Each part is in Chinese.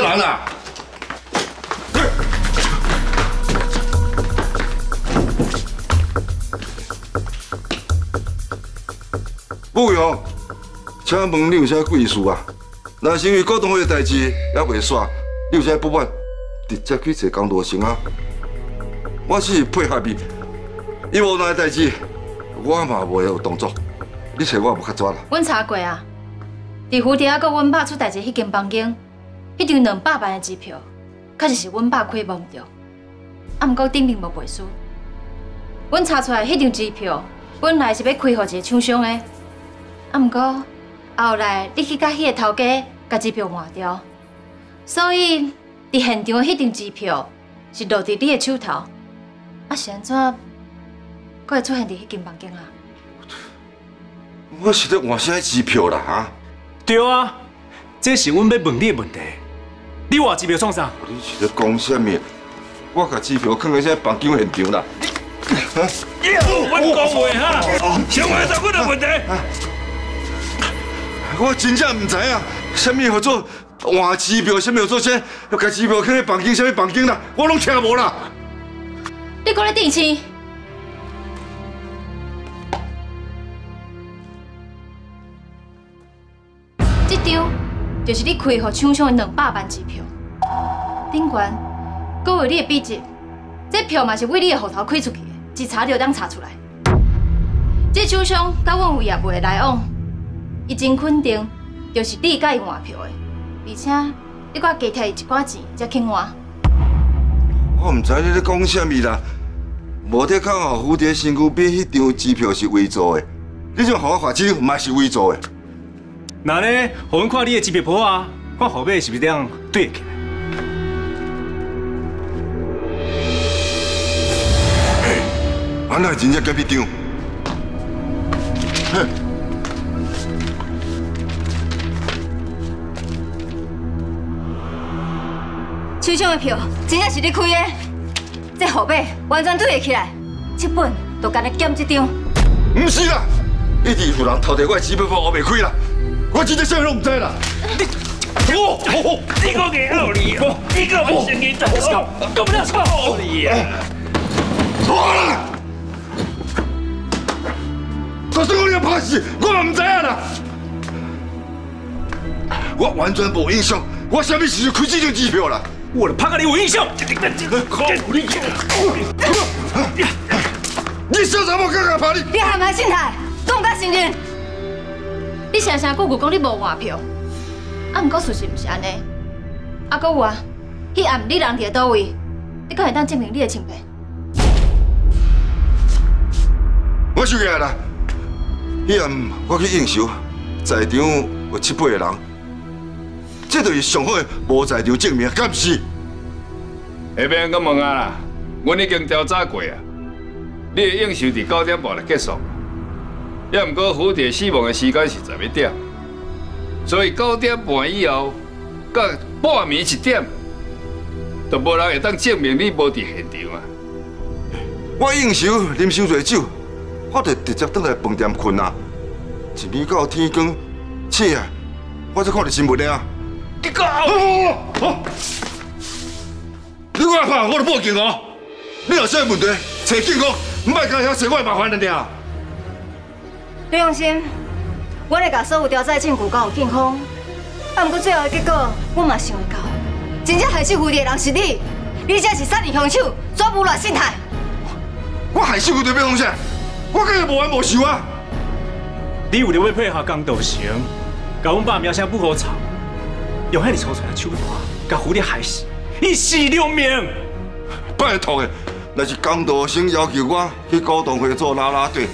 杀人啊！武勇，请问你有啥贵事啊？那是因为股东会的代志还未煞，你有啥不满，直接去找江大成啊！我是配合你，伊无那代志，我嘛袂有动作。你找我无较早啦。阮查过啊，伫蝴蝶啊，佮阮爸出代志迄间房间，迄张两百万的支票，确实是阮爸开忘着。啊，毋过顶面无背书。阮查出来迄张支票，本来是要开互一个厂商的。啊，毋过后来你去甲迄个头家甲支票换掉，所以伫现场迄张支票是落伫你的手头。啊，是安怎，佫会出现伫迄间房间啊？我是咧换啥支票啦？哈？对啊，这是阮要问你的问题。你换支票创啥？你是咧讲什么？我把支票放在这房间现场啦？你好，我讲话哈，想回答我的问题。我真正唔知啊，什么叫做换支票，什么叫做啥？要甲支票放在房间，什么房间啦？我拢听无啦。你讲咧定亲？这张就是你开互厂商的两百万支票，顶悬搁有你的笔迹，这票嘛是为你的户头开出去的，一查就当查出来。这厂商甲阮有业务的来往，伊真肯定就是你甲伊换票的，而且你搁加摕一寡钱才肯换。我唔知你咧讲啥物啦。无得看哦，蝴蝶身躯边迄张支票是伪造的，你种互我发证嘛是伪造的。那呢，互阮看你的支票簿啊，看后尾是不是这样对起来？嘿，安那真正隔壁张？哼！手上的票真正是你开的，这号码完全对得起来。这本都干你减一张。不是啦，一定有人偷摕我的支票簿我未开啦。我真正啥拢唔知啦。你我我你个给奥利啊！你个不是你的错，干不了错奥利啊！错啦！就算我要拍死，我嘛唔知啊啦。我完全无印象，我啥物时阵开这张支票啦？我的拍个你有印象？你！你小查某敢敢拍你？你还蛮心态，讲甲承认。你声声句句讲你无换票，啊，毋过事实毋是安尼。啊，搁有啊，迄暗你人伫咧倒位？你敢会当证明你的清白？我想起来啦，迄暗我去应酬，在场有七八个人，这就是上好的无在场证明，敢毋是？下边我问啊啦，阮已经调查过啊，你的应酬伫九点半就结束，也毋过蝴蝶死亡的时间是十一点，所以九点半以后到半暝一点，都无人会当证明你无伫现场啊。我应酬啉伤侪酒，我就直接倒来饭店困啊，一暝到天光醒啊，我才看到新闻的啊。你个！你我拍，我就报警哦！你有啥问题，找警方，唔莫干遐找我麻烦了尔。你放心，我会把所有调查证据交给警方。啊，不过最后的结果，我嘛想会到，真正害死蝴蝶的人是你，你才是杀人凶手，抓捕乱心态。我害死蝴蝶要创啥？我敢会无冤无仇啊！你有要配合江道成，甲阮爸名声不好吵，用遐尼粗残的手段，甲蝴蝶害死，以死留名。拜托的，若是江道生要求我去股东会做拉拉队，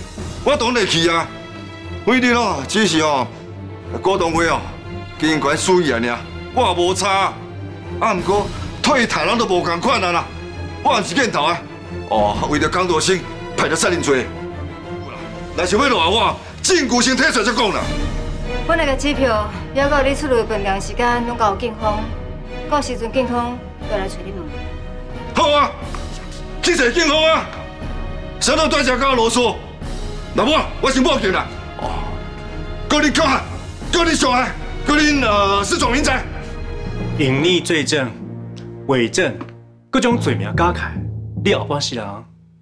我当然去啊。为你咯，只是哦，股东会哦，经营权输伊尔，我也无差。啊，毋过退台人都无共款啊啦，我也是见头啊。哦，为了江道生派了杀人罪，若想要落我，证据先摕出来再讲啦。我那个支票，还有你出入饭店时间，拢交警方，到时阵警方就来找你问。好啊，去找警方啊！谁都断下跟我啰嗦，那我我先报警啦。哦，叫你叫喊，叫你小孩，叫你呃失踪民宅。隐匿罪证、伪证，各种罪名加起来，你后半世人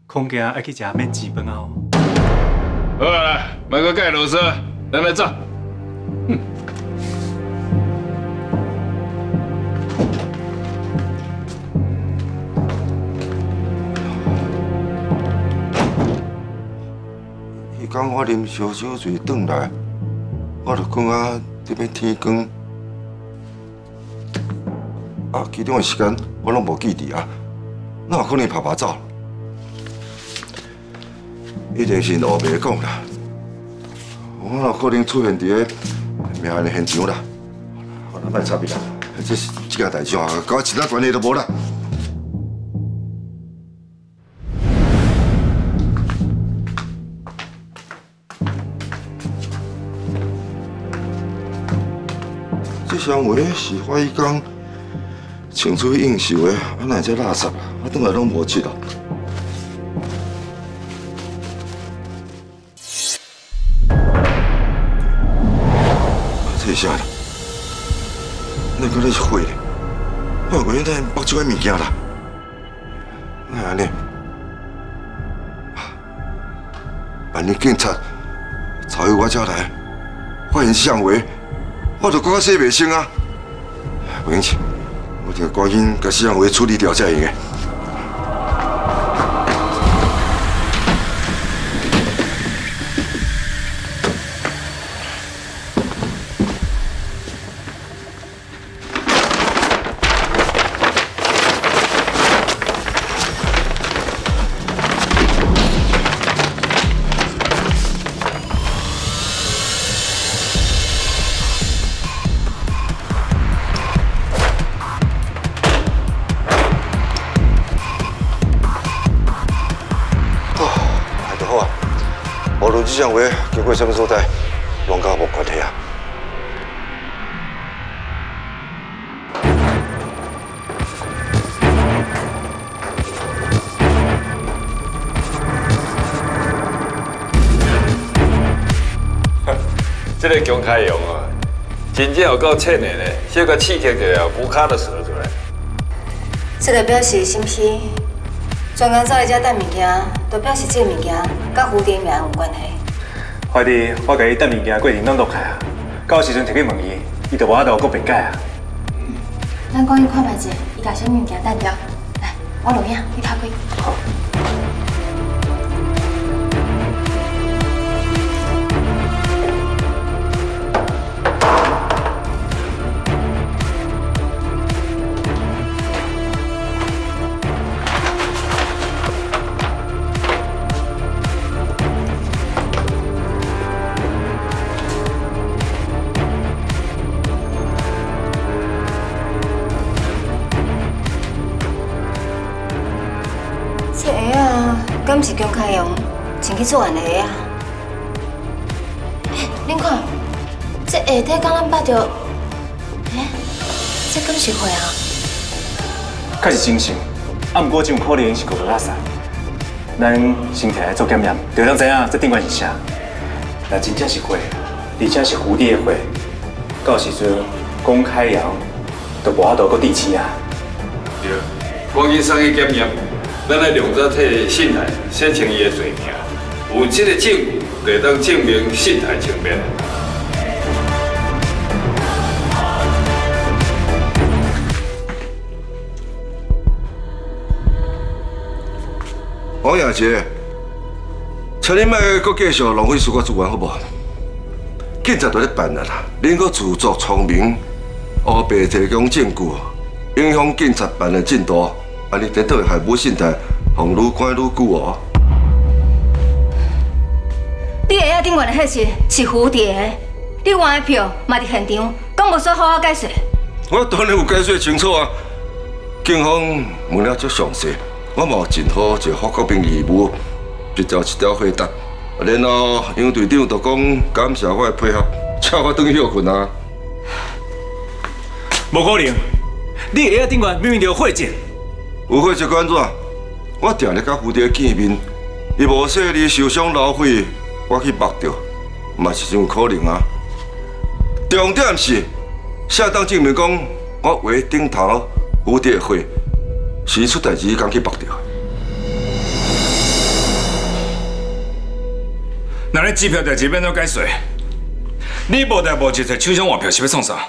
恐惊爱去吃免治饭啊！好啦，莫搁介啰嗦，咱来走。迄天我啉烧酒醉转来，我就讲啊，这边天光，啊，其中的时间我拢无记伫啊，那有可能拍拍走？一定是老白讲啦，我那有可能出现伫个命案的现场啦？好啦，莫插伊啦，这是这件代志啊，跟我其他关系都无啦。这双鞋是我迄天穿出去应酬的，啊，哪只垃圾啊？我等下拢无记咯。这是啥啦？那可能是血咧，我有原来绑这款物件啦。那安尼，万一警察查到我遮来，发现相为。我就感觉洗袂清啊！不用紧，我得赶紧把四项为处理掉才用个。这项话经过什么所在，拢甲我无关系啊！这个姜开阳啊，真正有够浅的呢，小个刺激一下，骨卡都折出来。这个表示审批，专工走来遮等物件，都表示这个物件甲蝴蝶命有关系。快啲，我甲伊带物件过程拢落去啊，到时阵摕去问伊，伊就无法度搁辩解啊。咱赶紧看卖者，伊甲啥物件带掉。来，我录影，你拍开。好。去做案的鞋啊？恁看，这下底敢咱捌着？哎，这敢是血啊？确实真实，啊，不过这种可能是狗狗垃圾。咱先起来做检验，就当知影这顶管是啥。若真正是血，而且是蝴蝶血，到时阵公开阳都无法度搁第七啊。对，赶紧送去检验，咱来量早替信台写清伊的罪名，有这个证据，就当证明信贷清白。王亚杰，请你莫搁继续浪费时间资源，好不好？警察都咧办啊啦，恁搁自作聪明，黑白提供证据，影响警察办的进度，安尼颠倒会害武信台防愈关愈久哦。你鞋仔顶悬的迄是是蝴蝶的，你换的票嘛伫现场，讲无说好好解释？我当然有解释清楚啊！警方问了足详细，我嘛有尽好一个法国兵义务，一条一条回答。然后杨队长就讲感谢我的配合，请我回去休困啊。无可能，你鞋仔顶悬明明就有血迹。有血就安怎？我定日甲蝴蝶见面，伊无说你受伤流血，我去目着，嘛是真有可能啊。重点是，下当证明讲我画顶头蝴蝶花，是出代志刚去绑掉。那你机票代志要怎解释，你无代无志在手上换票是要创啥？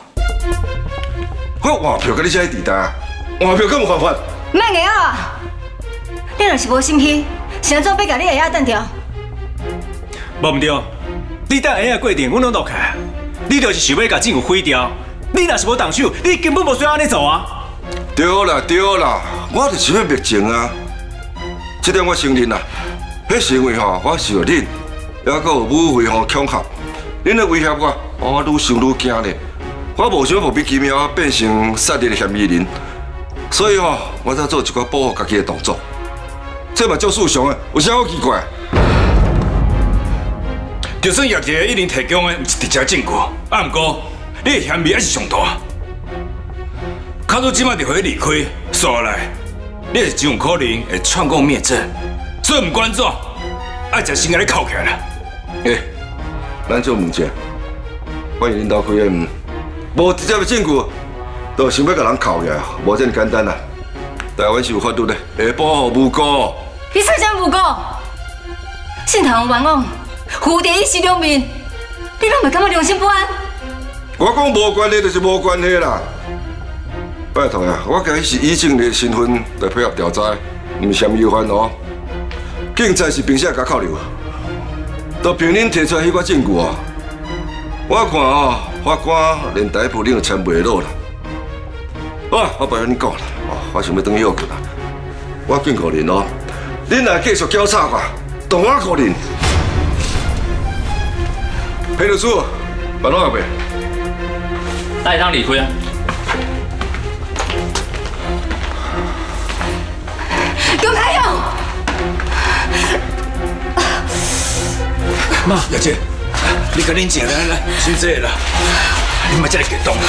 我换票跟你写伫单，换票敢有犯法？莫硬啊！你若是无心气，是安怎要甲你下仔等掉？无唔对，你等下仔过程，阮拢落开，你就是想要甲政府毁掉。你若是无动手，你根本无需要安尼做啊！对啦对啦，我就是要灭情啊！这点我承认啦，迄是因为吼，我受了恁，还佫有武会吼恐吓，恁咧威胁我，我愈想愈惊咧。我无想莫名其妙变成杀人嫌疑人，所以吼，我才做一寡保护家己的动作。这嘛足正常的，有啥好奇怪？就算业界一定提供的是直接证据，啊，不过你的嫌疑还是上大。卡祖即马就可以离开，说来，你是真有可能会篡功灭政，所以唔管怎，爱食先甲你扣起来啦。诶，咱做物件，欢迎恁兜开恩，无直接的证据，就想要甲人扣起来，无这么简单啦。台湾是有法律的，会保护无辜。你说啥无辜？信堂冤枉，蝴蝶一时两面，你拢袂感觉良心不安？我讲无关系就是无关系啦。拜托呀，我家是以正的身份来配合调查，唔是嫌疑犯哦。警察是凭啥甲扣留？都凭恁提出来迄个证据啊！我看哦，法官连逮捕令都签袂落啦。好啊，我不跟你讲啦，哦，我想要等休困啦。我警告恁哦，恁若继续交叉我，动我可能。裴律师，办哪个袂？带汤离开啊！姜开勇，妈，小姐，你赶紧起来，来来，先坐啦，你莫这里激动啦。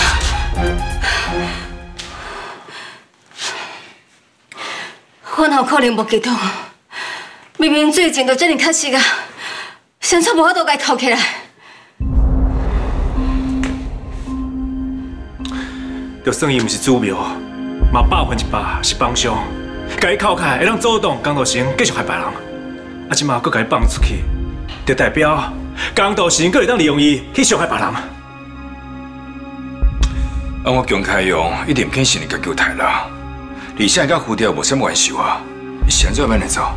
我哪有可能无激动？明明最近就这么确实啊，现在无法度甲伊扣起来。就算伊毋是主谋，嘛百分之百是帮凶。甲伊扣开，会当阻挡江道成继续害别人。啊，即嘛搁甲伊放出去，就代表江道成搁会当利用伊去伤害别人。啊，我姜开勇一定唔肯信你家救太啦，而且甲蝴蝶无什么关系啊，你现在要安尼做？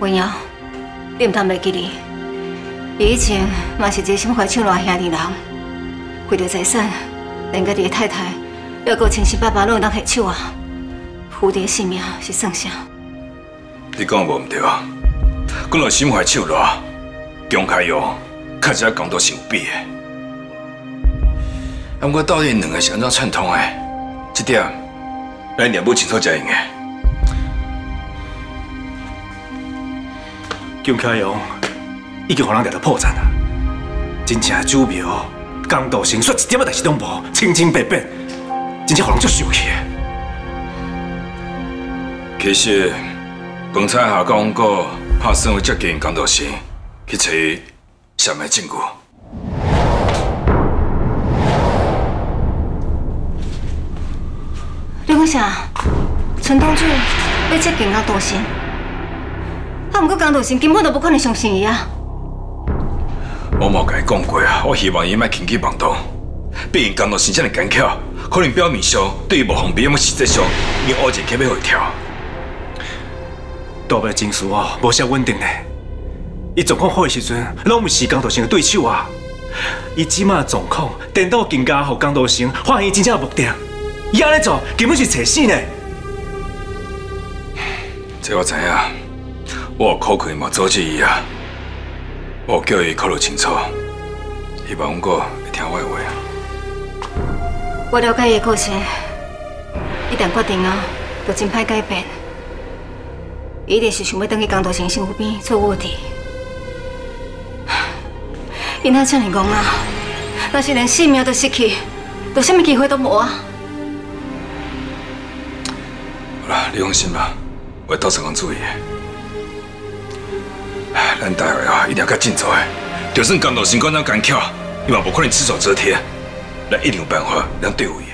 文瑶，你毋通袂记哩，伊以前嘛是一个心怀抢乱兄弟人，为着财产，连家己的太太，还有亲戚爸爸拢会当下手啊。蝴蝶性命是算啥？你讲无唔对啊，讲到心怀手乱，姜开勇确实讲到有比的。啊，我到底两个是安怎串通的？这点咱也不清楚才用的。姜开勇已经互人掠到破绽啊！真正的主谋江道成，说一点仔代志拢无，清清白白，真正让人足生气的。其实，刚才下讲过，拍算会接近江道成去找什么证据？你讲啥？陈东俊要接近江道成，啊，毋过江道成根本就不可能相信伊啊！我冇甲伊讲过啊，我希望伊莫轻举妄动。毕竟江道成这么干巧，可能表面上对伊无方便，么实际上伊乌一刻要回跳。大伯情绪哦，无啥稳定呢。伊状况好的时阵，拢毋是江道成的对手啊。伊即马状况颠倒更加互江道成发现真正的目的。伊安尼做根本是找死呢。这我知影，我有口劝嘛阻止伊啊，我叫伊考虑清楚，希望阮哥会听我的话啊。我了解伊的个性，一旦决定啊，就真歹改变。伊一定是想要等去江道成身躯边做卧底。伊那这么戆啊，若是连性命都失去，就什么机会都无啊！好啦，你放心吧，我会到时讲注意的。咱待会啊，一定要较尽早的。就算江道成敢怎干巧，伊嘛无可能只手遮天。咱一定有办法让队伍。